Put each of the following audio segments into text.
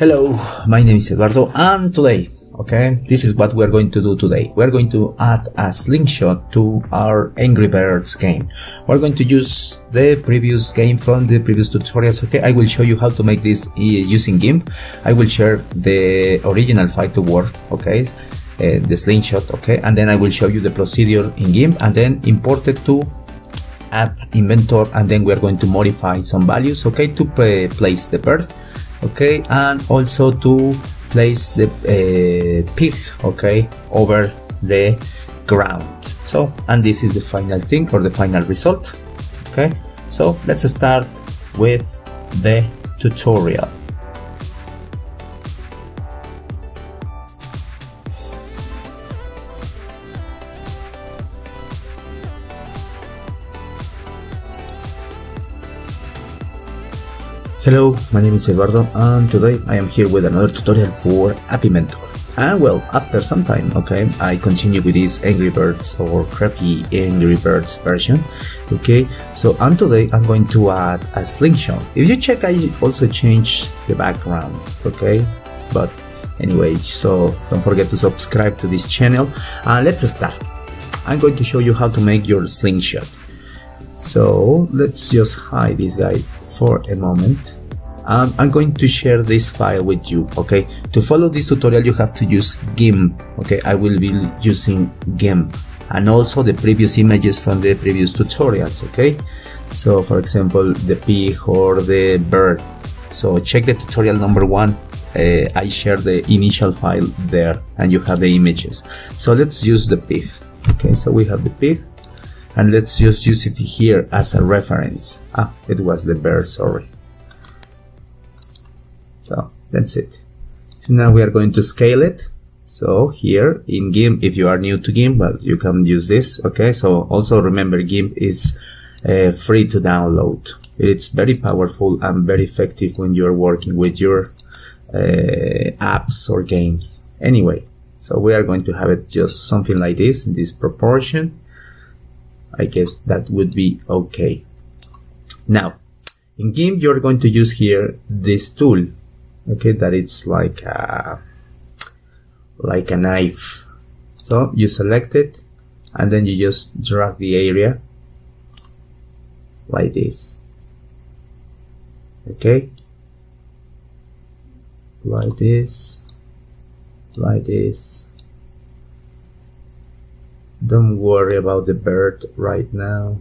Hello, my name is Eduardo and today, okay, this is what we're going to do today. We're going to add a slingshot to our Angry Birds game. We're going to use the previous game from the previous tutorials, okay? I will show you how to make this using GIMP. I will share the original file to work, okay? Uh, the slingshot, okay? And then I will show you the procedure in GIMP and then import it to app inventor and then we're going to modify some values, okay, to place the bird okay and also to place the uh, pig okay over the ground. So and this is the final thing or the final result okay? So let's start with the tutorial Hello, my name is Eduardo and today I am here with another tutorial for App Inventor. And ah, well, after some time, okay, I continue with this Angry Birds or crappy Angry Birds version, okay, so and today I'm going to add a slingshot. If you check, I also changed the background, okay, but anyway, so don't forget to subscribe to this channel and let's start. I'm going to show you how to make your slingshot. So let's just hide this guy for a moment. Um, I'm going to share this file with you, okay? To follow this tutorial, you have to use GIMP, okay? I will be using GIMP and also the previous images from the previous tutorials, okay? So for example, the pig or the bird. So check the tutorial number one. Uh, I share the initial file there and you have the images. So let's use the pig. Okay, so we have the pig and let's just use it here as a reference. Ah it was the bear sorry. So that's it. So now we are going to scale it. So here in GIMP if you are new to GIMP well you can use this okay? So also remember GIMP is uh, free to download. It's very powerful and very effective when you're working with your uh, apps or games. Anyway so we are going to have it just something like this in this proportion I guess that would be okay. Now, in GIMP, you're going to use here this tool, okay, that it's like a, like a knife. So you select it and then you just drag the area like this. Okay, like this, like this, don't worry about the bird right now.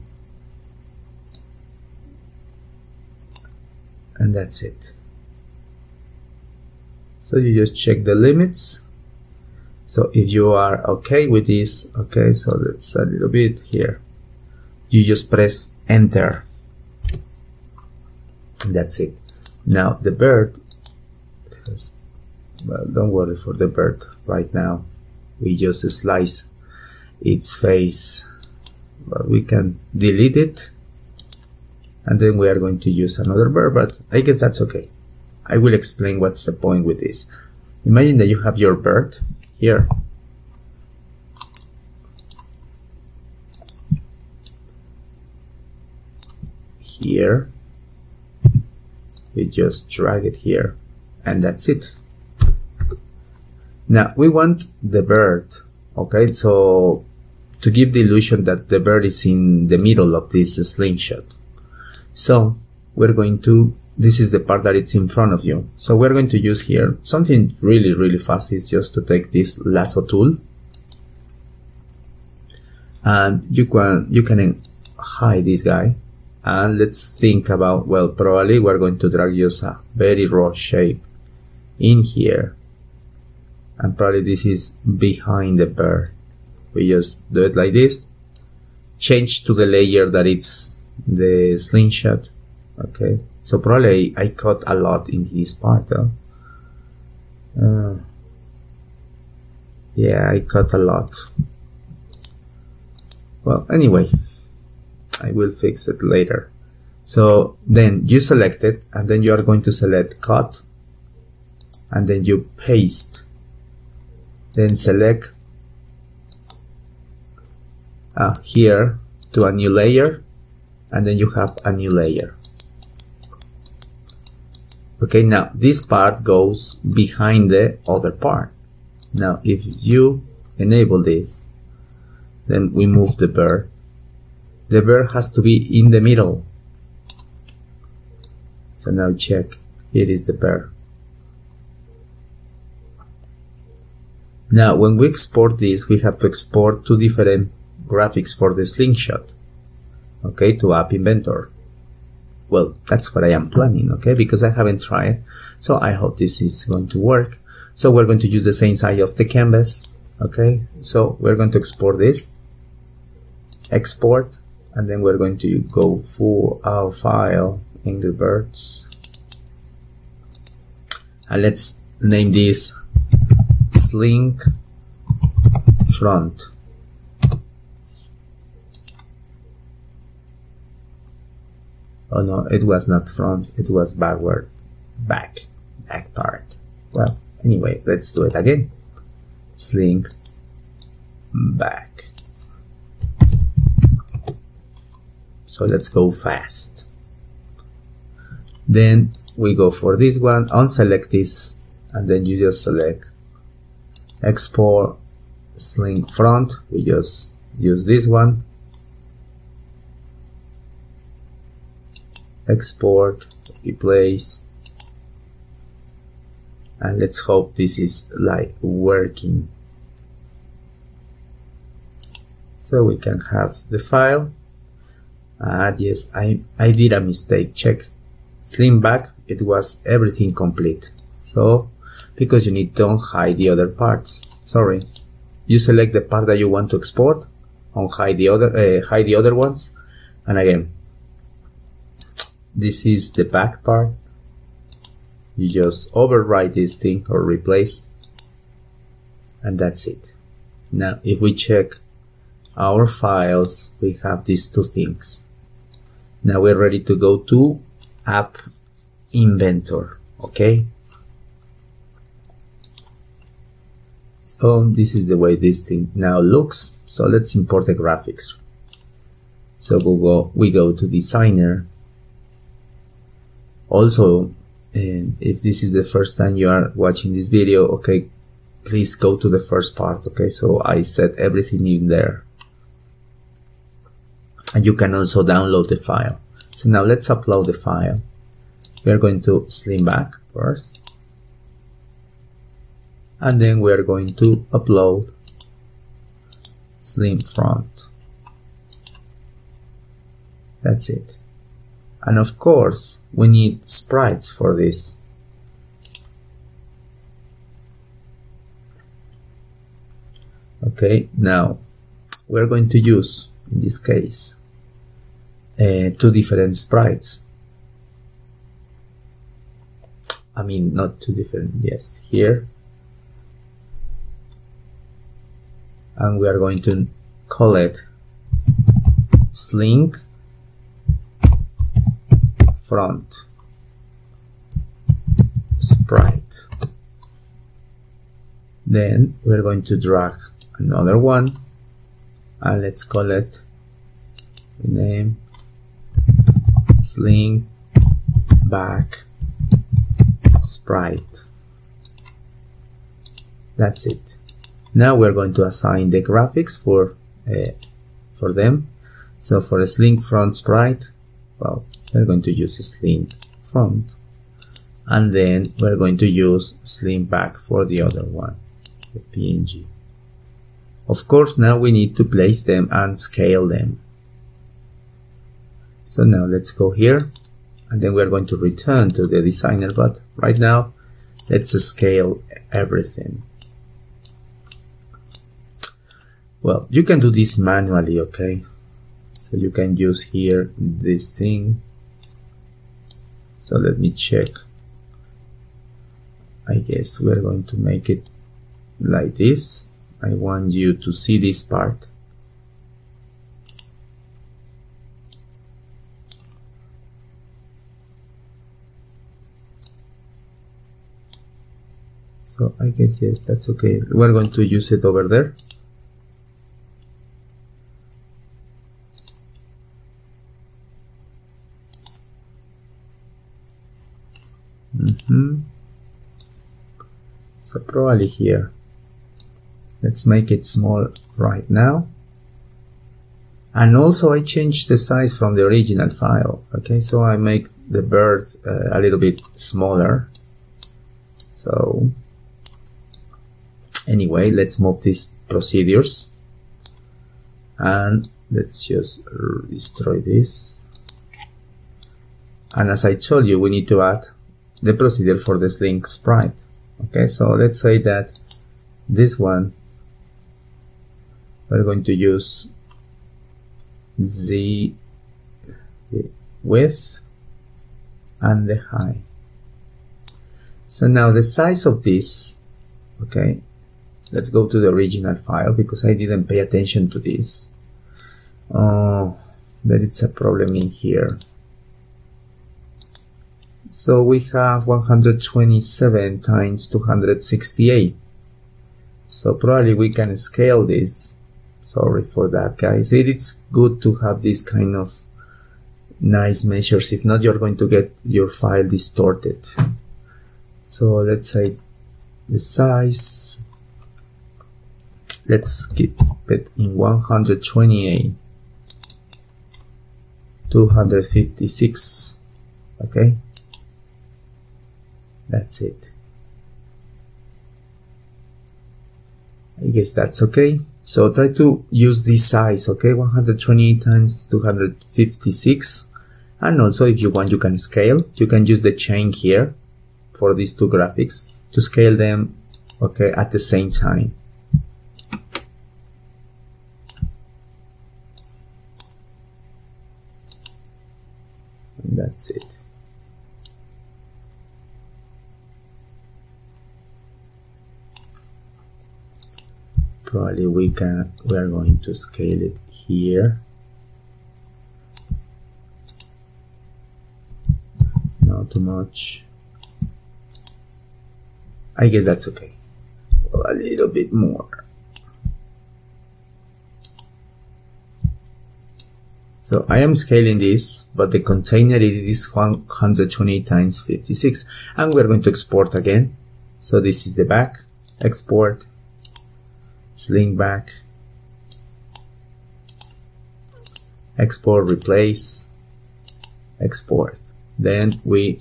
And that's it. So you just check the limits. So if you are okay with this, okay, so that's a little bit here. You just press enter. And that's it. Now the bird, has, well, don't worry for the bird right now. We just slice its face but we can delete it. And then we are going to use another verb but I guess that's okay. I will explain what's the point with this. Imagine that you have your bird here. Here. You just drag it here and that's it. Now we want the bird okay? So to give the illusion that the bird is in the middle of this slingshot. So we're going to, this is the part that it's in front of you. So we're going to use here something really, really fast is just to take this lasso tool and you can, you can hide this guy and let's think about, well, probably we're going to drag just a very raw shape in here and probably this is behind the bird we just do it like this. Change to the layer that it's the slingshot. Okay. So probably I, cut a lot in this part huh? uh, yeah I cut a lot. Well anyway I will fix it later. So then you select it and then you are going to select cut and then you paste. Then select uh, here to a new layer and then you have a new layer Okay, now this part goes behind the other part. Now if you enable this, then we move the bird. The bird has to be in the middle. So now check, here is the bird. Now when we export this, we have to export two different graphics for the slingshot. Okay, to App Inventor well, that's what I am planning, okay? Because I haven't tried. So I hope this is going to work. So we're going to use the same size of the canvas, okay? So we're going to export this, export, and then we're going to go for our file, Angry Birds. And let's name this Sling Front. Oh no, it was not front, it was backward, back, back part. Well, anyway, let's do it again. Sling back. So let's go fast. Then we go for this one, unselect this, and then you just select export sling front. We just use this one export replace. And let's hope this is like working. So we can have the file. Ah yes I, I did a mistake. Check. Sling back it was everything complete. So because you need to hide the other parts. Sorry. You select the part that you want to export unhide the other uh, hide the other ones. And again this is the back part. You just overwrite this thing or replace and that's it. Now if we check our files we have these two things. Now we're ready to go to app inventor okay? So this is the way this thing now looks. So let's import the graphics. So we go we go to designer also and if this is the first time you are watching this video okay please go to the first part okay? So I set everything in there. And you can also download the file. So now let's upload the file. We are going to sling back first. And then we are going to upload sling front. That's it and of course we need sprites for this. Okay now we're going to use in this case uh, two different sprites. I mean not two different yes here. And we are going to call it sling front. Sprite. Then we're going to drag another one. And let's call it name. Sling. Back. Sprite. That's it. Now we're going to assign the graphics for uh, for them. So for a sling front sprite well we're going to use sling front. And then we're going to use sling back for the other one the png of course now we need to place them and scale them. So now let's go here and then we're going to return to the designer but right now let's scale everything. Well you can do this manually okay? So you can use here this thing so let me check. I guess we're going to make it like this. I want you to see this part. So I guess yes that's okay. We're going to use it over there mm -hmm. Probably here. Let's make it small right now. And also I changed the size from the original file okay? So I make the bird uh, a little bit smaller. So anyway let's move these procedures. And let's just destroy this. And as I told you we need to add the procedure for the sling sprite okay so let's say that this one we're going to use the, width and the height. So now the size of this okay let's go to the original file because I didn't pay attention to this. Oh that it's a problem in here so we have 127 times 268 so probably we can scale this. Sorry for that guys. It is good to have this kind of nice measures. If not you're going to get your file distorted. So let's say the size. Let's keep it in 128 256 okay that's it I guess that's okay so try to use this size, okay? 128 times 256. And also if you want, you can scale. You can use the chain here for these two graphics to scale them, okay, at the same time. And that's it. Probably we can we are going to scale it here. Not too much. I guess that's okay. A little bit more. So I am scaling this, but the container it is 120 times 56, and we're going to export again. So this is the back, export, sling back, export, replace, export. Then we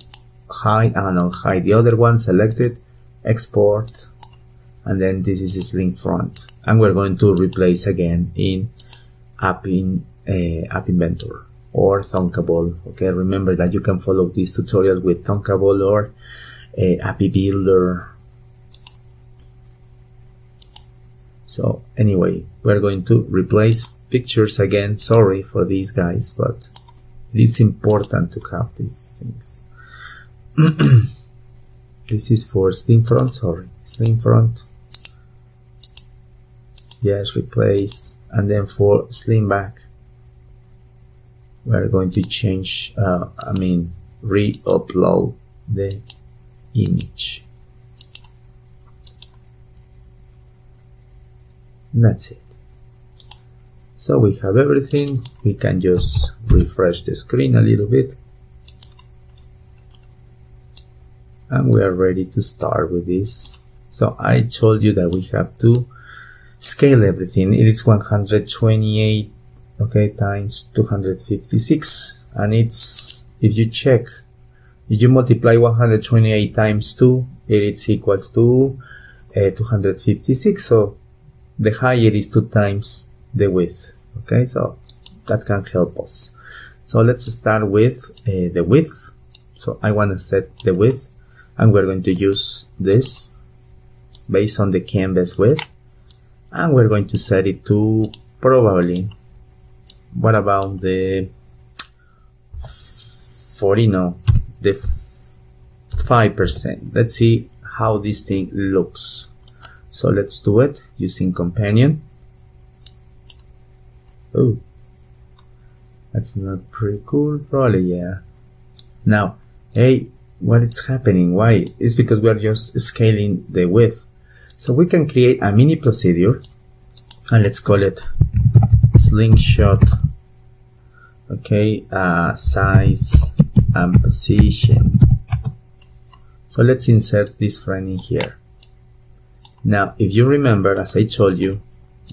hide, ah no, hide the other one, selected, export, and then this is sling front. And we're going to replace again in app in uh, app inventor or Thunkable. Okay, remember that you can follow this tutorial with Thunkable or uh, Appy Builder So anyway, we're going to replace pictures again. Sorry for these guys, but it's important to have these things. this is for sling front, sorry, sling front. Yes, replace. And then for sling back, we're going to change, uh, I mean, re-upload the image. And that's it. So we have everything. We can just refresh the screen a little bit. And we are ready to start with this. So I told you that we have to scale everything. It is 128 okay times 256 and it's if you check if you multiply 128 times 2 it is equals to uh, 256 so the higher is two times the width okay? So that can help us. So let's start with uh, the width. So I want to set the width and we're going to use this based on the canvas width and we're going to set it to probably what about the 40 no the 5% let's see how this thing looks so let's do it using companion. Oh, that's not pretty cool. Probably, yeah. Now, hey, what is happening? Why? It's because we are just scaling the width. So we can create a mini procedure and let's call it slingshot. Okay, uh, size and position. So let's insert this frame in here. Now, if you remember, as I told you,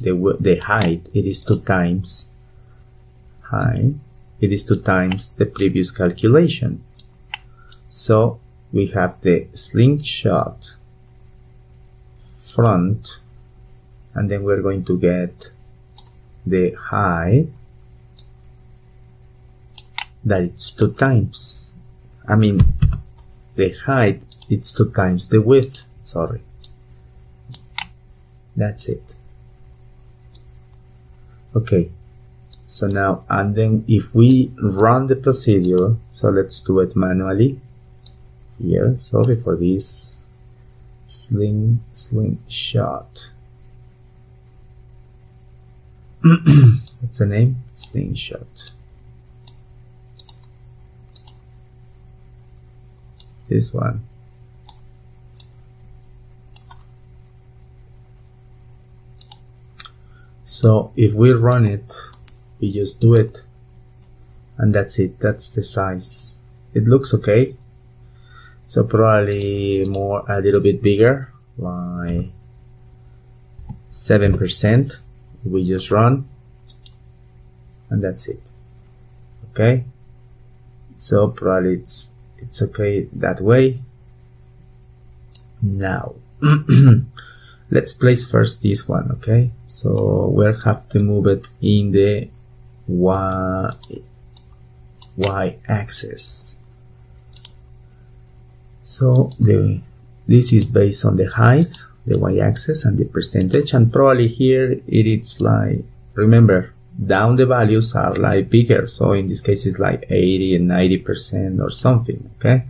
the, the height, it is two times height, it is two times the previous calculation. So we have the slingshot front and then we're going to get the height that it's two times I mean the height it's two times the width sorry that's it. Okay. So now and then if we run the procedure so let's do it manually. Here sorry for this. Sling slingshot what's the name? Slingshot this one so if we run it we just do it. And that's it. That's the size. It looks okay. So probably more a little bit bigger like 7% we just run. And that's it. Okay? So probably it's it's okay that way. Now let's place first this one okay? So we'll have to move it in the y y axis so the this is based on the height the y axis and the percentage and probably here it is like remember down the values are like bigger so in this case it's like 80 and 90 percent or something okay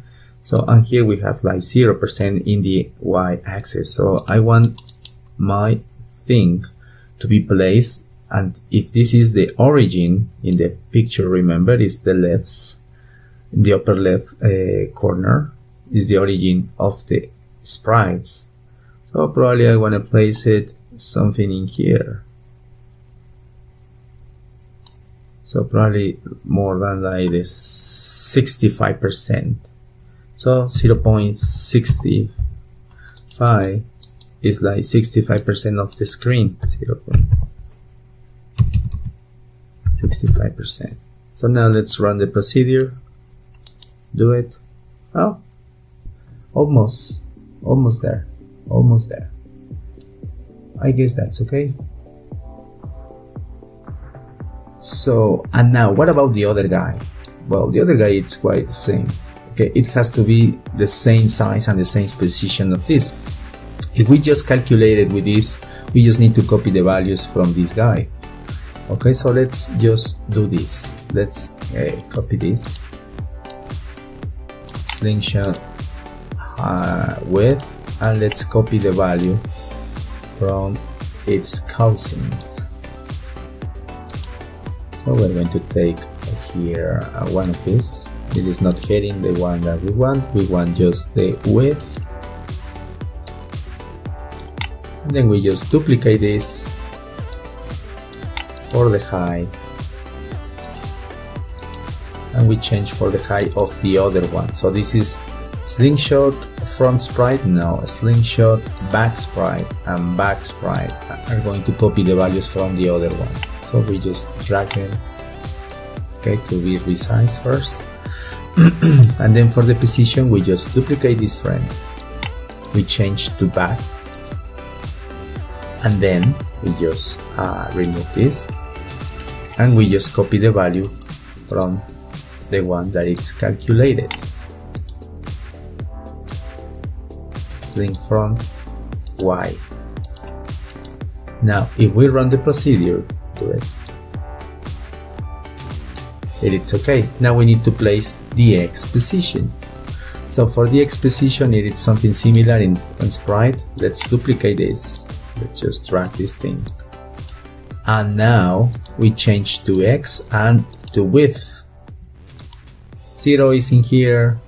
so and here we have like 0 percent in the y-axis so I want my thing to be placed and if this is the origin in the picture remember is the left the upper left uh, corner is the origin of the sprites. So probably I want to place it something in here. So probably more than like the 65% so 0 0.65 is like 65% of the screen 0 65% so now let's run the procedure. Do it. Oh almost almost there almost there. I guess that's okay. So, and now what about the other guy? Well, the other guy it's quite the same. Okay, it has to be the same size and the same position of this. If we just calculated with this, we just need to copy the values from this guy. Okay, so let's just do this. Let's uh, copy this. Slingshot uh, width and let's copy the value from its cousin so we're going to take here uh, one of these it is not hitting the one that we want. We want just the width. And then we just duplicate this for the height. And we change for the height of the other one. So this is slingshot front sprite. Now slingshot back sprite and back sprite are going to copy the values from the other one. So we just drag them okay to be resized first and then for the position we just duplicate this frame. We change to back. And then we just uh, remove this. And we just copy the value from the one that it's calculated. Sling front y. Now if we run the procedure to it. It's okay. Now we need to place the X position. So for the X position, it is something similar in, in Sprite. Let's duplicate this. Let's just drag this thing. And now we change to X and to width. 0 is in here,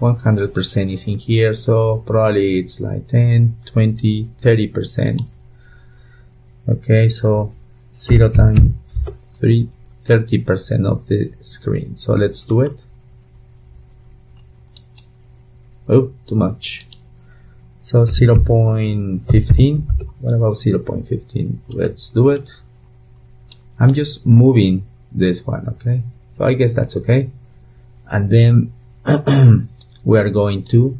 100% is in here, so probably it's like 10, 20, 30%. Okay, so 0 times 3 30% of the screen so let's do it Oh, too much. So 0 0.15. What about 0 0.15? Let's do it. I'm just moving this one, okay? So I guess that's okay. And then we are going to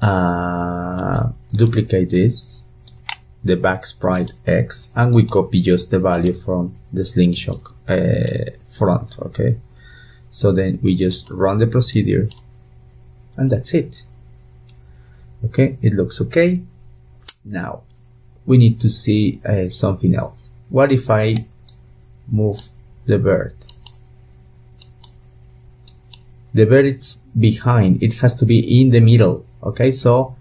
uh, duplicate this, the back sprite X, and we copy just the value from the slingshot uh, front, okay? So then we just run the procedure and that's it. Okay, it looks okay. Now we need to see uh, something else. What if I move the bird? The bird is behind. It has to be in the middle. Okay, so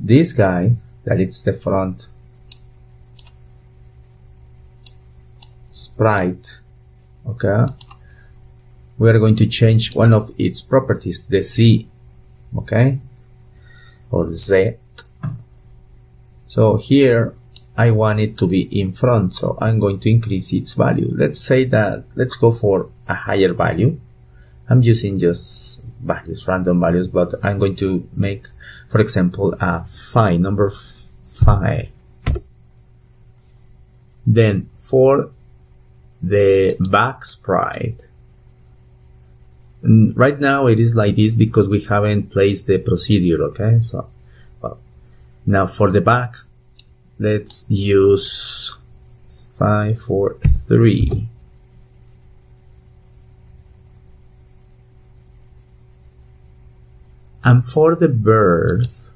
this guy that it's the front sprite. Okay, we are going to change one of its properties, the Z. Okay, or Z. So here I want it to be in front, so I'm going to increase its value. Let's say that, let's go for a higher value. I'm using just values, random values, but I'm going to make, for example, a 5, number 5. Then for the back sprite, right now it is like this because we haven't placed the procedure, okay? So, well, now for the back, let's use 5, 4, 3. And for the birth,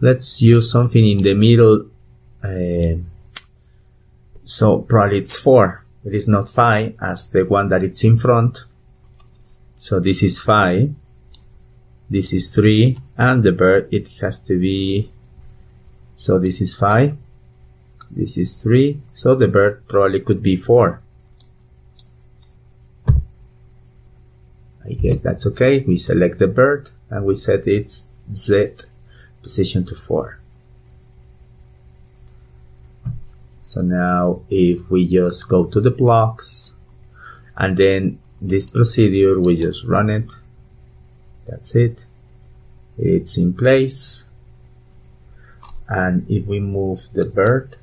let's use something in the middle. Uh, so probably it's 4. It is not 5 as the one that it's in front. So this is 5. This is 3. And the bird, it has to be... So this is 5. This is 3. So the bird probably could be 4. I guess that's okay. We select the bird and we set its Z position to 4. So now if we just go to the blocks and then this procedure, we just run it. That's it. It's in place. And if we move the bird,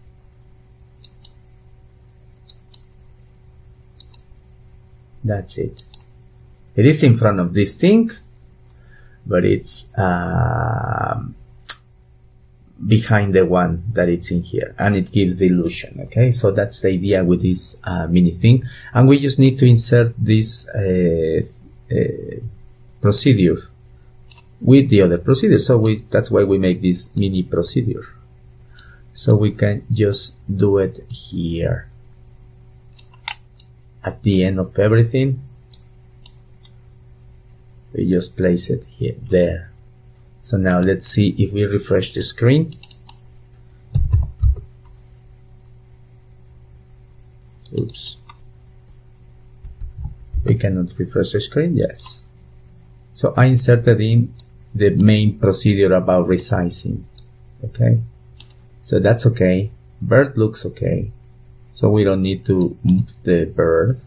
that's it. It is in front of this thing, but it's um, behind the one that it's in here and it gives the illusion okay? So that's the idea with this uh, mini thing. And we just need to insert this uh, uh, procedure with the other procedure. So we that's why we make this mini procedure. So we can just do it here. At the end of everything we just place it here there so now let's see if we refresh the screen. Oops. We cannot refresh the screen yes. So I inserted in the main procedure about resizing okay? So that's okay. Bird looks okay. So we don't need to move the bird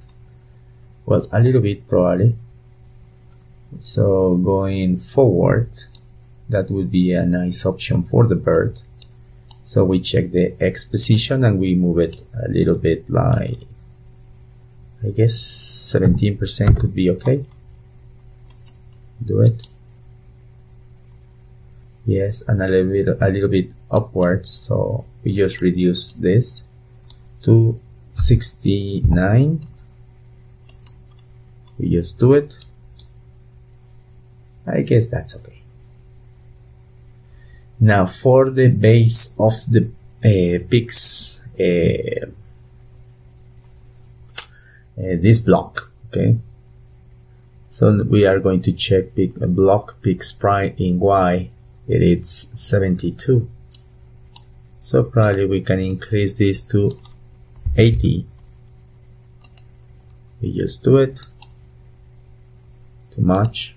well a little bit probably. So going forward, that would be a nice option for the bird. So we check the X position and we move it a little bit like, I guess 17% could be okay. Do it. Yes, and a little bit, a little bit upwards. So we just reduce this to 69. We just do it I guess that's okay. Now for the base of the uh, uh, uh, this block, okay. So we are going to check pick, a block PIX prime in Y. It is 72. So probably we can increase this to 80. We just do it. Too much.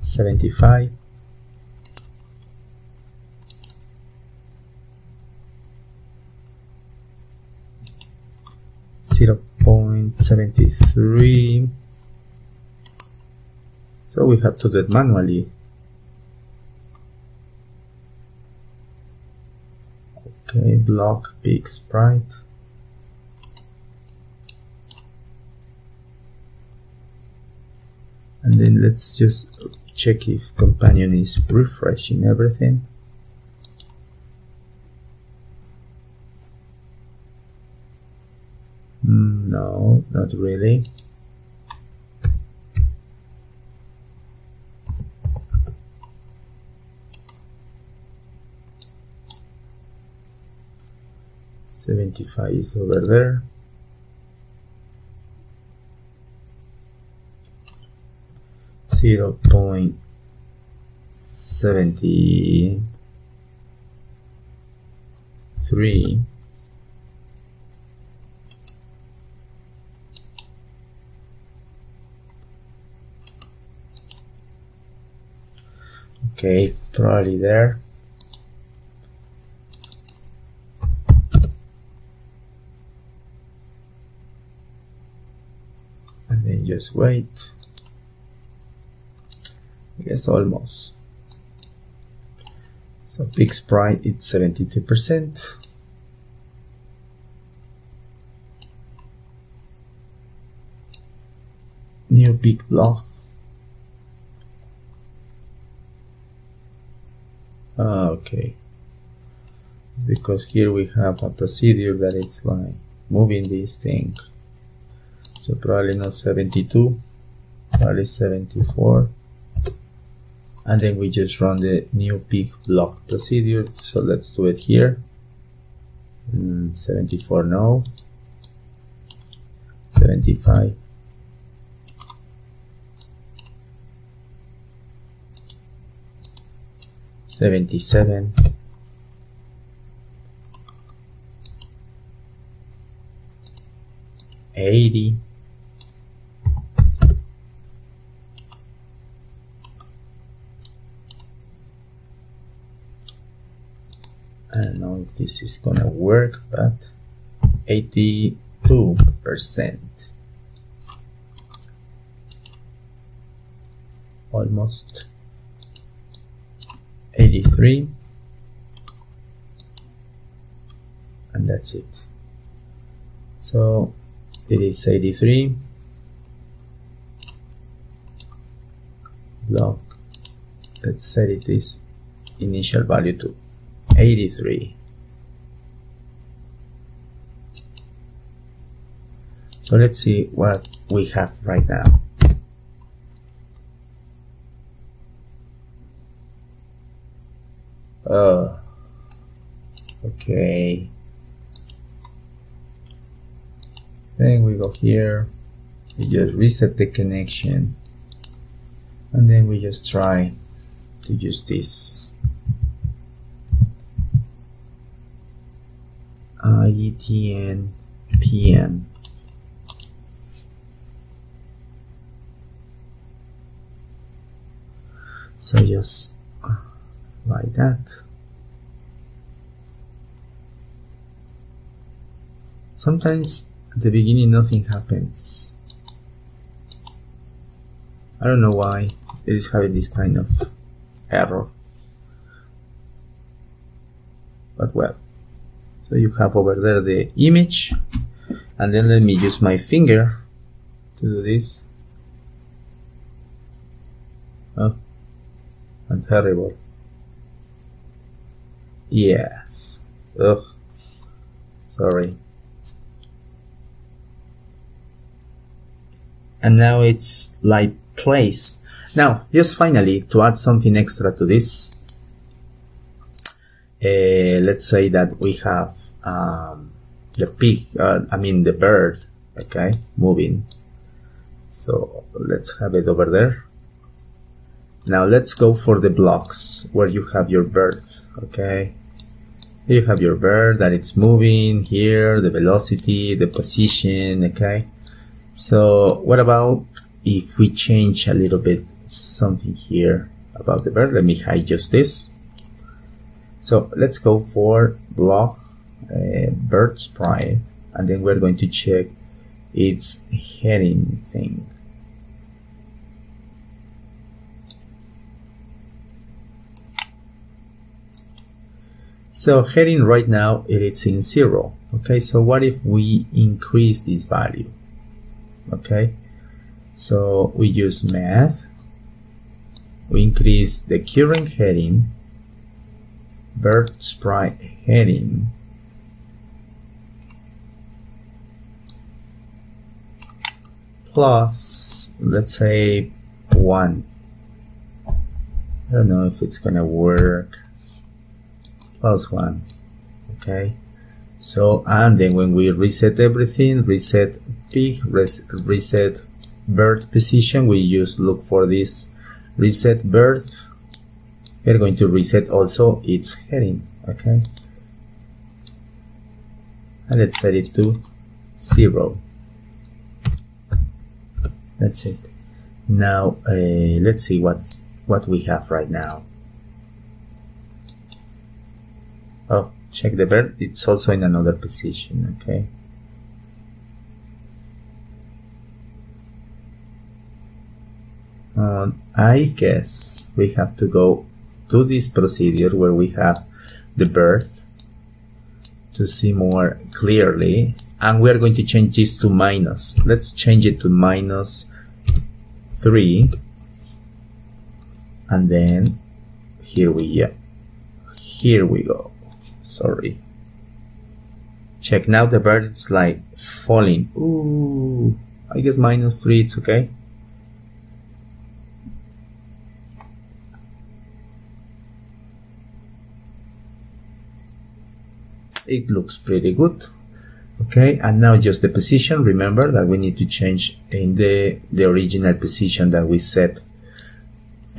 75 0.73 so we have to do it manually. Okay block big sprite. And then let's just check if companion is refreshing everything Hmm, no not really Seventy-five is over there. zero point seventy three okay probably there and then just wait Yes, almost. So big sprite it's 72%. New big block. Ah, okay. It's because here we have a procedure that it's like moving this thing. So probably not 72, probably 74 and then we just run the new big block procedure. So let's do it here. Mm, 74 no. 75 77 80 I don't know if this is gonna work, but 82%. Almost 83 and that's it. So it is 83 block let's set it this initial value to 83. So let's see what we have right now. Oh, okay. Then we go here, we just reset the connection, and then we just try to use this IETN PM. So just like that. Sometimes at the beginning nothing happens. I don't know why it is having this kind of error. But well. So you have over there the image and then let me use my finger to do this. Oh, I'm terrible. Yes. Ugh. Sorry. And now it's like placed. Now, just finally, to add something extra to this, uh, let's say that we have um, the pig, uh, I mean the bird, okay, moving. So let's have it over there. Now let's go for the blocks where you have your bird, okay. Here you have your bird that it's moving here, the velocity, the position, okay. So what about if we change a little bit something here about the bird? Let me hide just this. So let's go for block uh, bird sprite and then we're going to check its heading thing. So heading right now it is in zero. Okay, so what if we increase this value? Okay, so we use math. We increase the current heading, bird sprite heading, plus, let's say, 1. I don't know if it's gonna work. Plus 1. Okay. So, and then when we reset everything, reset peak, res reset bird position, we use look for this reset bird. We're going to reset also its heading. Okay. And let's set it to 0 that's it now uh, let's see what's what we have right now oh check the bird. It's also in another position okay? Uh, I guess we have to go to this procedure where we have the birth to see more clearly. And we are going to change this to minus. Let's change it to minus 3 and then here we here we go sorry. Check. Now the bird is like falling. Ooh. I guess minus 3 it's okay. It looks pretty good. Okay and now just the position. Remember that we need to change in the the original position that we set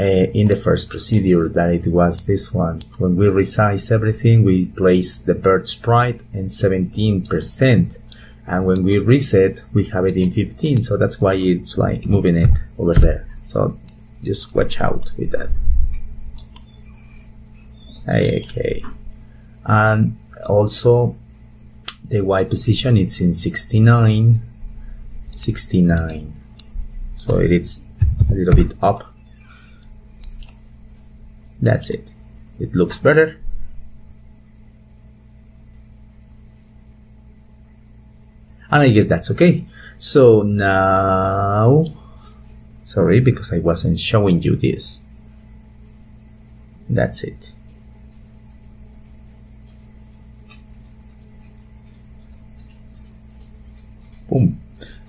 Uh, in the first procedure that it was this one. When we resize everything we place the bird sprite in 17% and when we reset we have it in 15 so that's why it's like moving it over there. So just watch out with that. Okay. And also the Y position it's in 69 69 so it is a little bit up that's it. It looks better. And I guess that's okay. So now sorry because I wasn't showing you this. That's it. Boom.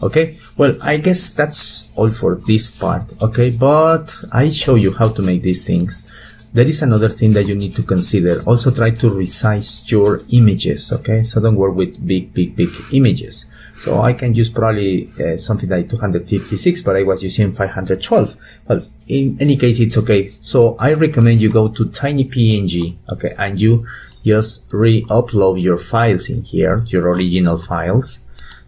Okay. Well i guess that's all for this part. Okay. But i show you how to make these things there is another thing that you need to consider. Also try to resize your images okay? So don't work with big big big images. So i can use probably uh, something like 256 but i was using 512 well in any case it's okay. So i recommend you go to TinyPNG, okay? And you just re-upload your files in here your original files.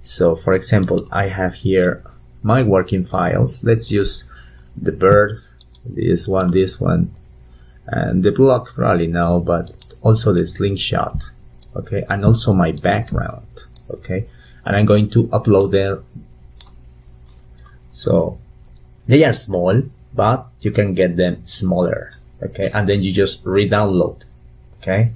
So for example, I have here my working files. Let's use the birth, this one, this one, and the block probably now, but also the slingshot, okay, and also my background, okay, and I'm going to upload them. So they are small, but you can get them smaller, okay, and then you just re-download, okay,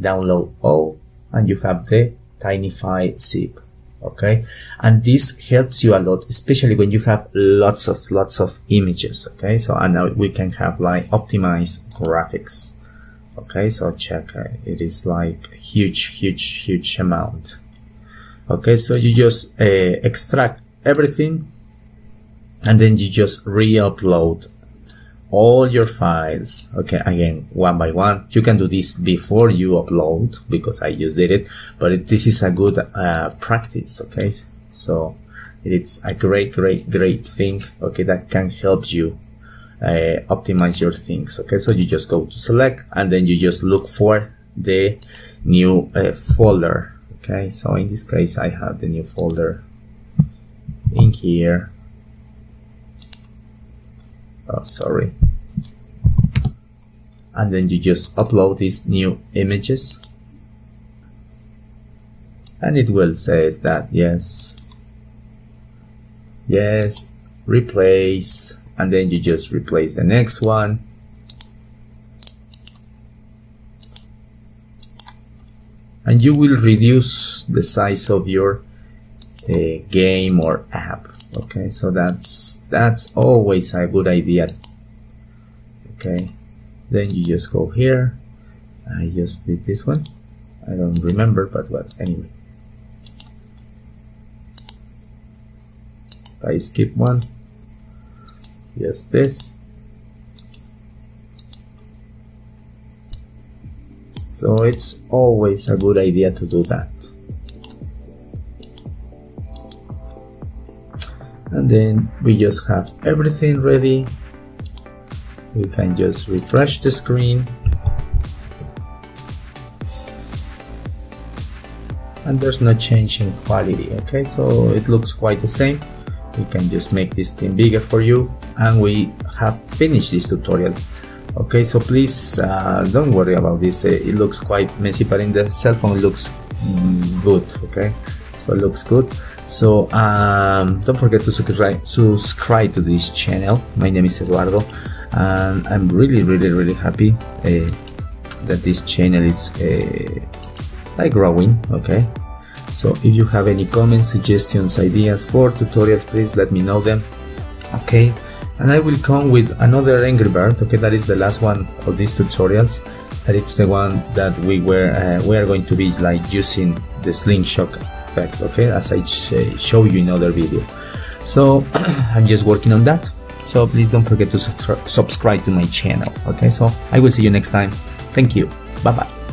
download all, and you have the Tinyfy zip okay? And this helps you a lot especially when you have lots of lots of images okay? So and now we can have like optimized graphics okay? So check uh, it is like huge huge huge amount okay? So you just uh, extract everything and then you just re-upload all your files. Okay again one by one. You can do this before you upload because I just did it but it, this is a good uh, practice okay? So it's a great great great thing okay that can help you uh, optimize your things okay? So you just go to select and then you just look for the new uh, folder okay? So in this case I have the new folder in here oh sorry. And then you just upload these new images. And it will says that yes. Yes replace. And then you just replace the next one. And you will reduce the size of your uh, game or app okay so that's that's always a good idea. Okay then you just go here. I just did this one. I don't remember but well anyway. I skip one just this. So it's always a good idea to do that and then we just have everything ready. We can just refresh the screen. And there's no change in quality okay? So it looks quite the same. We can just make this thing bigger for you. And we have finished this tutorial. Okay so please uh, don't worry about this. It looks quite messy but in the cell phone it looks mm, good okay? So it looks good so um, don't forget to subscribe subscribe to this channel. My name is Eduardo and I'm really really really happy uh, that this channel is uh, like growing okay? So if you have any comments suggestions ideas for tutorials please let me know them okay? And I will come with another Angry Bird okay? That is the last one of these tutorials. That it's the one that we were uh, we are going to be like using the slingshot okay? As I sh show you in other video. So I'm just working on that. So please don't forget to subscribe to my channel okay? So I will see you next time. Thank you. Bye bye